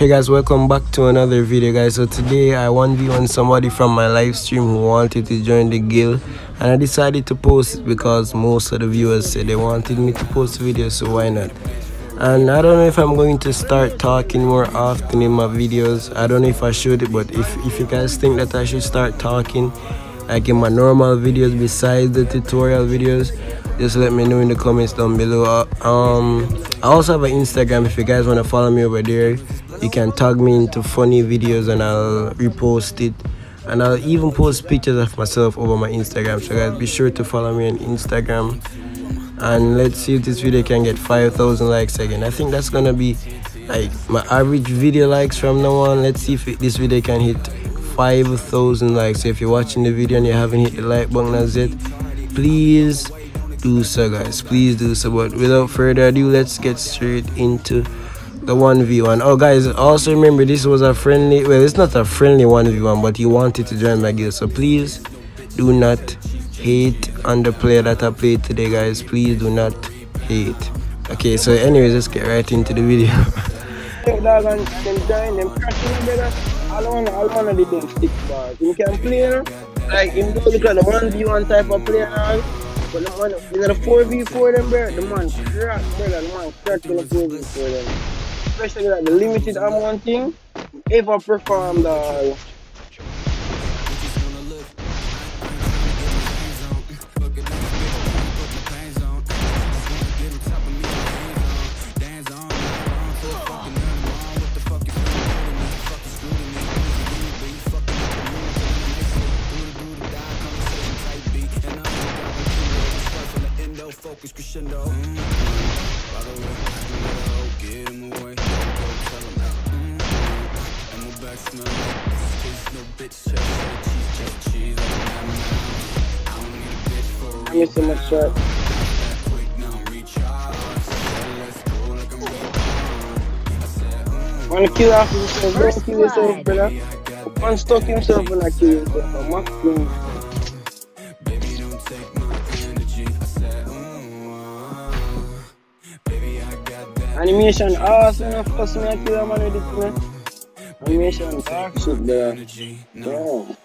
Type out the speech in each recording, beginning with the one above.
hey guys welcome back to another video guys. So today i 1v1 somebody from my live stream who wanted to join the guild and i decided to post because most of the viewers said they wanted me to post videos so why not? And i don't know if i'm going to start talking more often in my videos. I don't know if i should but if if you guys think that i should start talking like in my normal videos besides the tutorial videos. Just let me know in the comments down below. Uh, um i also have an instagram. If you guys want to follow me over there you can tag me into funny videos and I'll repost it. And I'll even post pictures of myself over my Instagram. So guys be sure to follow me on Instagram. And let's see if this video can get 5,000 likes again. I think that's gonna be like my average video likes from now on. Let's see if this video can hit 5,000 likes so if you're watching the video and you haven't hit the like button as yet please do so guys. Please do so. But without further ado let's get straight into the 1v1 oh guys also remember this was a friendly well it's not a friendly 1v1 but he wanted to join my guild so please do not hate on the player that i played today guys. Please do not hate. Okay so anyways let's get right into the video I don't want to do stick bars. You can play like in go look at the one v one type of play, and but the man you know the four v four them bro, the man crack brother, the man crack to the four v four them. Especially like the limited ammo thing, i perform the uh, you so much, sir. Wanna kill off himself, don't kill yourself, brother. One stuck himself and I kill yourself. I'm asking. Animation awesome, of course, me I kill a man with it, man. Animation dark shit, bro. Damn.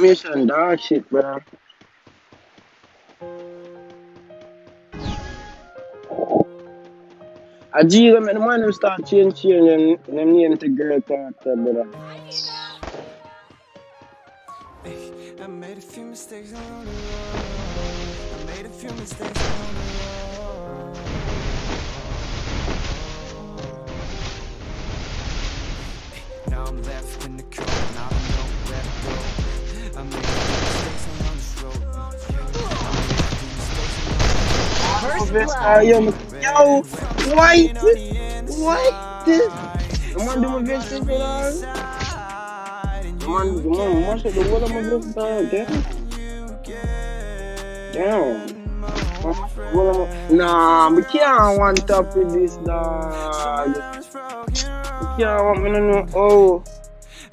Mission dog shit, bro. A G them the man who start change and to girl character, brother. I made a few mistakes on the road few mistakes on the road. Now I'm left in the cold, and I don't know where to go. I made mistakes on this road. First blood. Yo, yo, what? What? to do. Damn. Damn. Nah, we can't want top with this, dog. We can't want me know. Oh.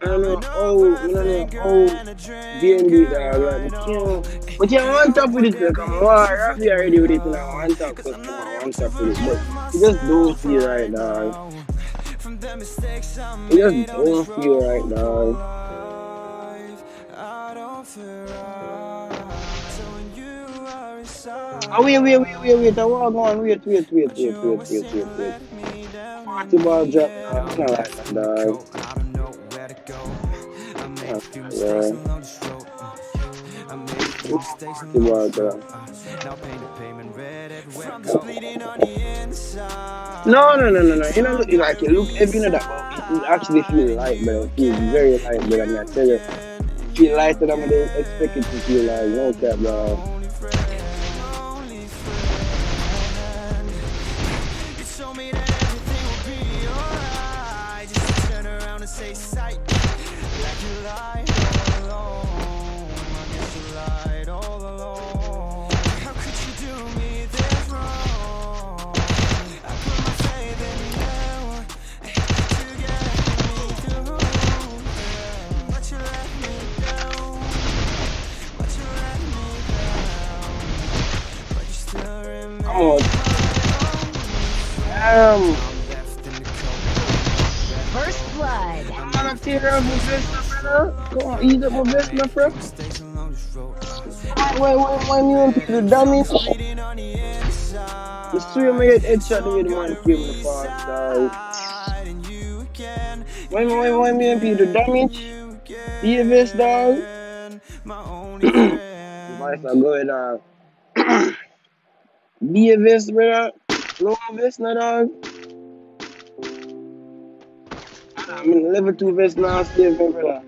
I don't know how, I don't know how D&D that like, you know, but you want top with it, like, I'm happy already with it, I want top, but I want top with it, but you just don't feel right, dog. You just don't feel right, dog. Oh, wait, wait, wait, wait, wait. I was going. Wait, wait, wait, wait, wait, wait, wait, wait. Party ball drop. No, it's not like that, dog. Party ball drop. No, no, no, no, no. You know, look like it look heavy, you know that, but it actually feel light, man. it feels very light, man. I mean, I tell you, feel lighter than I'm expecting to feel like, no cap, dog. First blood. I'm gonna tear up my vest, brother. Come on, eat up my vest, my friend. Wait, wait, wait, you want to do the stream may get headshot the way the man came the dog. Wait, wait, wait, me and the damage. Eat the vest, dog. Vice are going on. Be a vest, brother. Low vest, no dog. I'm in level 2 vest now, still, brother.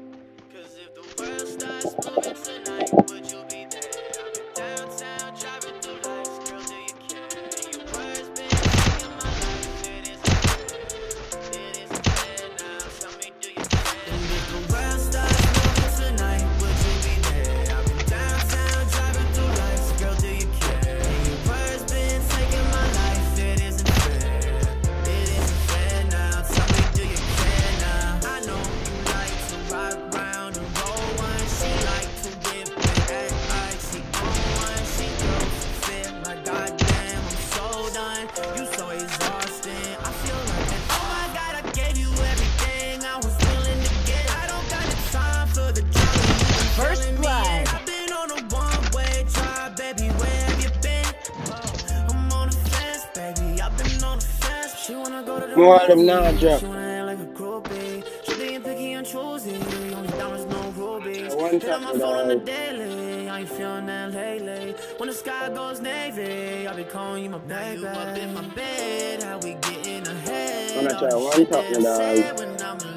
More of them now, drop. One time, dog. I ain't feeling that lately. When the sky goes navy, I'll be calling you my baby. You up in my bed, how we getting ahead. Wanna try one top, my dog. When I'm alone with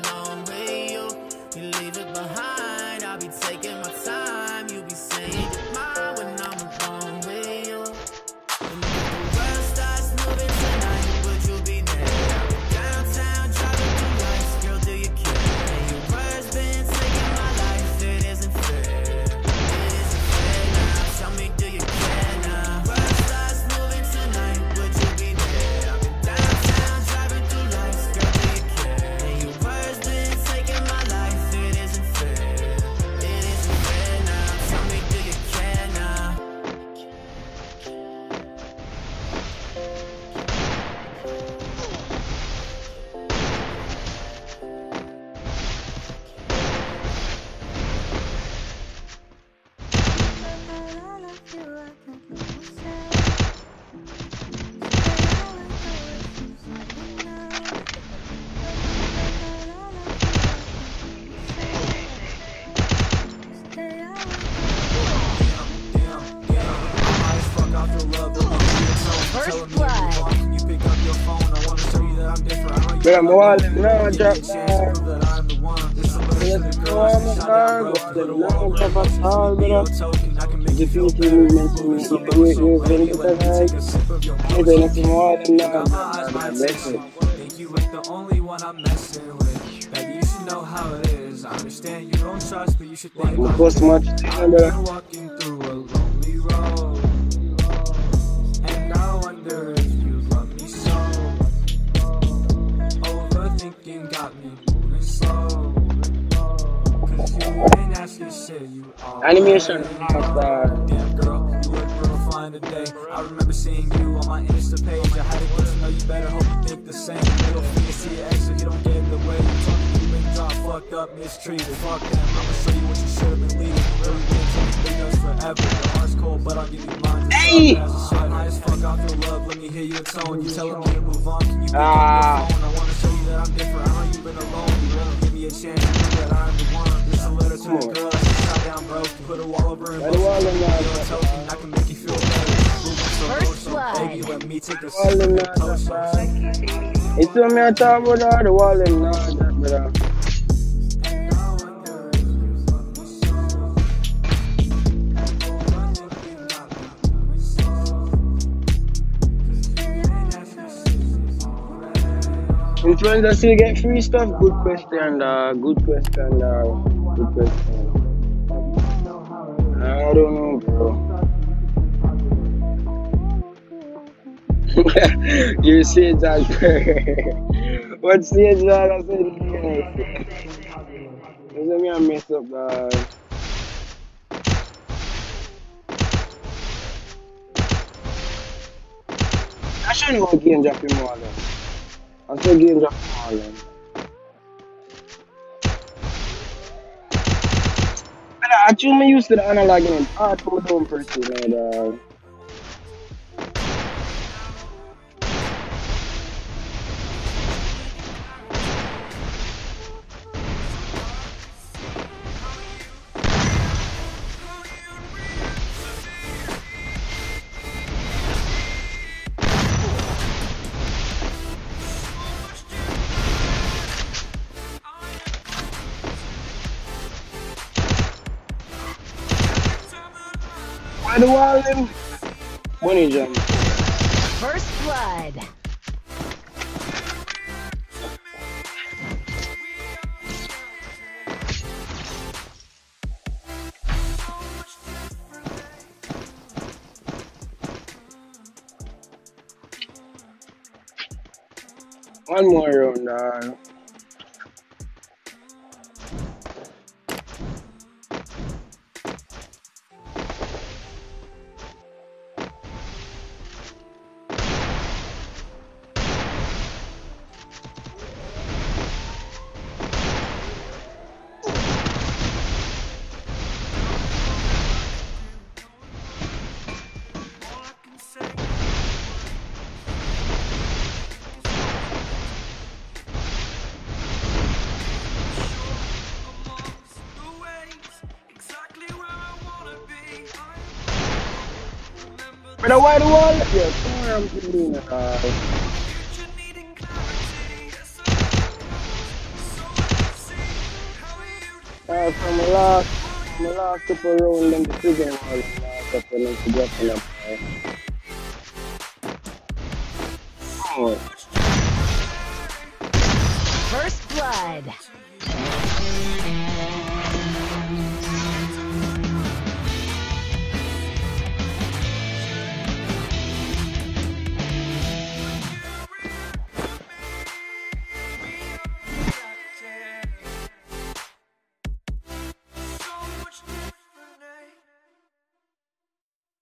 dog. What's the long of us all, brother? Defeated movements in the way you very good, dog. Maybe nothing more than that. That's it. Think you was the only one I'm messing with. Baby, you should know how it is. I understand you don't trust, but you should think about time, walking through a Got me moving slow. Cause you ain't actually shit, you are. Animation. Damn girl, you look real fine today. I remember seeing you on my Insta page. I had to get to know you better, hope you think the same. Middle fingers to your you don't get in the way. You talking, you been dropped, fucked up, mistreated. Fuck them, I'ma show you what you should have been leading. Really been to big us forever. Your heart's cold, but I'll give you mine. Hey! A high as fuck, I feel love. Let me hear your tone. You telling me to move on. Can you pick Ah. up your phone? I wanna show that I'm different. I know you've been alone. You won't give me a chance. You know that I'm the one. This a letter to the girl. She shot down broke. Put a wall over her. Let wall in now, You're a dog. token, I can make you feel better. First close, blood. baby, let me take a Wall sip in of now, your potion. dog. It's on me, I talk about all the wall in now, drop, brother. Influencer still get free stuff? Good question, uh, good question, uh, good question. I don't know, bro. you see that? what stage that I said? Let me a mess up, dog. I know what game dropping more than. I say game dropping more than. But uh, I actually used to the analog. Hard for my own person, you know, Why the wall them? Money jump. First blood. One more round, dog. But the why the wall? Yeah, somewhere I'm doing it, dog. Uh, from the last, from the last couple round, them decision wall, and last couple them to drop it up. uh. Oh, First blood.